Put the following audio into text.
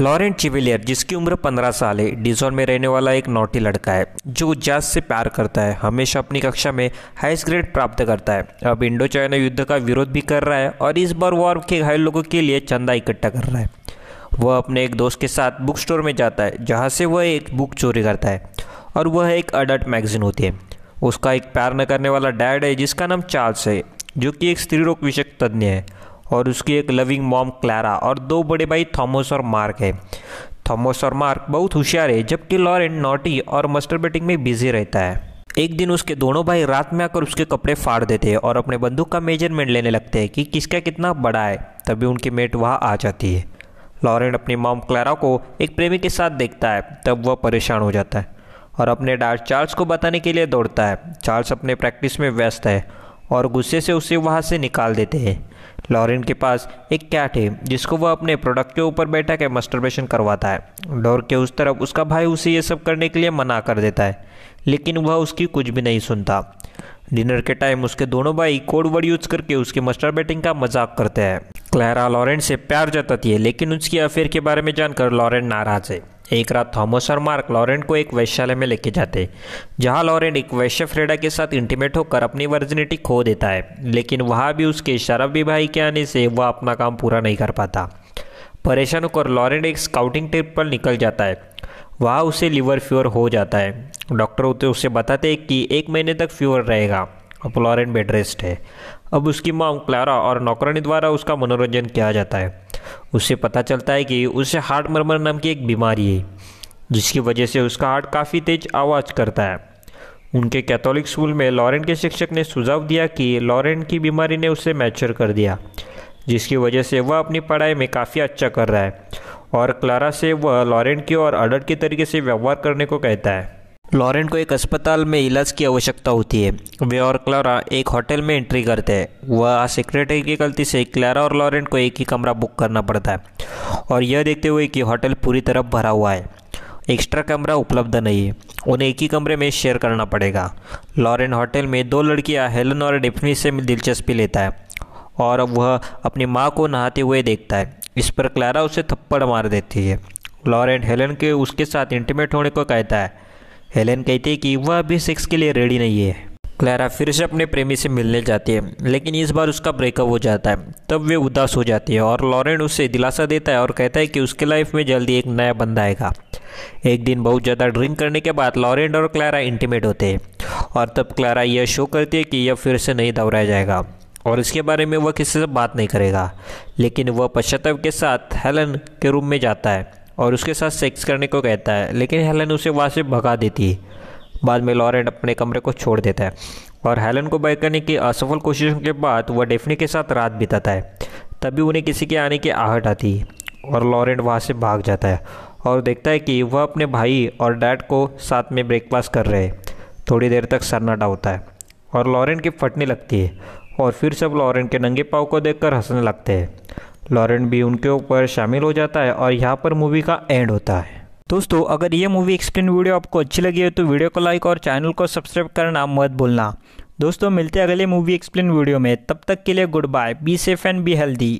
Laurent चिविलियर, जिसकी उम्र 15 साल है, डिजोन में रहने वाला एक नोटी लड़का है, जो जज से प्यार करता है, हमेशा अपनी कक्षा में हाईएस्ट ग्रेड प्राप्त करता है। अब इंडो चाइना युद्ध का विरोध भी कर रहा है और इस बार वॉर के घायल लोगों के लिए चंदा इकट्ठा कर रहा है। वह अपने एक दोस्त के साथ बुक स्टोर में जाता है, जहाँ से वह एक बुक चोरी करता है और वह एक अडल्ट मैगजीन होती है। उसका एक प्यार न करने वाला डैड है, जिसका नाम चार्ल्स है, जो कि एक स्त्री रोग विषय तज्ञ है। और उसकी एक लविंग मॉम क्लारा और दो बड़े भाई थॉमस और मार्क है। थॉमस और मार्क बहुत होशियार है, जबकि लॉरेंट नोटी और बेटिंग में बिज़ी रहता है। एक दिन उसके दोनों भाई रात में आकर उसके कपड़े फाड़ देते हैं और अपने बंदूक का मेज़रमेंट लेने लगते हैं कि किसका कितना बड़ा है, तभी उनकी मेट वहाँ आ जाती है। लॉरेंट अपनी मॉम क्लारा को एक प्रेमी के साथ देखता है, तब वह परेशान हो जाता है और अपने डार्ट चार्ल्स को बताने के लिए दौड़ता है। चार्ल्स अपने प्रैक्टिस में व्यस्त है और गुस्से से उसे वहाँ से निकाल देते हैं। लॉरेन के पास एक कैट है, जिसको वह अपने प्रोडक्ट के ऊपर बैठा के मस्टरबेशन करवाता है। डोर के उस तरफ़ उसका भाई उसे ये सब करने के लिए मना कर देता है, लेकिन वह उसकी कुछ भी नहीं सुनता। डिनर के टाइम उसके दोनों भाई कोड वर्ड यूज़ करके उसकी मस्टर बैटिंग का मज़ाक करते हैं। क्लैरा लॉरेंट से प्यार जताती है, लेकिन उसकी अफेयर के बारे में जानकर लॉरेंट नाराज़ है। एक रात थॉमस और मार्क लॉरेंट को एक वैश्यालय में लेके जाते, जहाँ लॉरेंट एक वैश्य फ्रेडा के साथ इंटीमेट होकर अपनी वर्जिनिटी खो देता है, लेकिन वहाँ भी उसके शराबी भाई के आने से वह अपना काम पूरा नहीं कर पाता। परेशान होकर लॉरेंट एक स्काउटिंग ट्रिप पर निकल जाता है। वहाँ उसे लिवर फीवर हो जाता है। डॉक्टर उसे बताते हैं कि एक महीने तक फीवर रहेगा। अब लॉरेंट बेड रेस्ट है। अब उसकी माँ क्लारा और नौकरानी द्वारा उसका मनोरंजन किया जाता है। उससे पता चलता है कि उसे हार्ट मरमर नाम की एक बीमारी है, जिसकी वजह से उसका हार्ट काफ़ी तेज आवाज़ करता है। उनके कैथोलिक स्कूल में लॉरेंट के शिक्षक ने सुझाव दिया कि लॉरेंट की बीमारी ने उसे मैच्योर कर दिया, जिसकी वजह से वह अपनी पढ़ाई में काफ़ी अच्छा कर रहा है और क्लारा से वह लॉरेंट की और अडल्ट के तरीके से व्यवहार करने को कहता है। लॉरेंट को एक अस्पताल में इलाज की आवश्यकता होती है। वे और क्लारा एक होटल में एंट्री करते हैं। वह सेक्रेटरी की गलती से क्लारा और लॉरेंट को एक ही कमरा बुक करना पड़ता है और यह देखते हुए कि होटल पूरी तरह भरा हुआ है। एक्स्ट्रा कमरा उपलब्ध नहीं है। उन्हें एक ही कमरे में शेयर करना पड़ेगा। लॉरेंट होटल में दो लड़कियाँ हेलन और डिफनी से दिलचस्पी लेता है और वह अपनी माँ को नहाते हुए देखता है। इस पर क्लारा उसे थप्पड़ मार देती है। लॉरेंट हेलन के उसके साथ इंटीमेट होने को कहता है। हेलेन कहती है कि वह अभी सेक्स के लिए रेडी नहीं है। क्लारा फिर से अपने प्रेमी से मिलने जाती है, लेकिन इस बार उसका ब्रेकअप हो जाता है। तब वे उदास हो जाती है और लॉरेंट उसे दिलासा देता है और कहता है कि उसके लाइफ में जल्दी एक नया बंदा आएगा। एक दिन बहुत ज़्यादा ड्रिंक करने के बाद लॉरेंट और क्लारा इंटीमेट होते हैं और तब क्लारा यह शो करती है कि यह फिर से नहीं दोहराया जाएगा और इसके बारे में वह किसी से बात नहीं करेगा। लेकिन वह पश्चाताप के साथ हेलन के रूम में जाता है। और उसके साथ सेक्स करने को कहता है। लेकिन हेलन उसे वहाँ से भगा देती है। बाद में लॉरेंट अपने कमरे को छोड़ देता है। और हेलन को करने की असफल कोशिशों के बाद वह डेफनी के साथ रात बिताता है। तभी उन्हें किसी के आने की आहट आती है और लॉरेंट वहाँ से भाग जाता है और देखता है कि वह अपने भाई और डैड को साथ में ब्रेकफास्ट कर रहे हैं। थोड़ी देर तक सन्नाटा होता है और लॉरेंट की फटने लगती है और फिर सब लॉरेंट के नंगे पाव को देखकर हंसने लगते हैं। लॉरेंट भी उनके ऊपर शामिल हो जाता है और यहाँ पर मूवी का एंड होता है। दोस्तों, अगर ये मूवी एक्सप्लेन वीडियो आपको अच्छी लगी है तो वीडियो को लाइक और चैनल को सब्सक्राइब करना मत भूलना। दोस्तों, मिलते हैं अगले मूवी एक्सप्लेन वीडियो में। तब तक के लिए good bye be safe and be healthy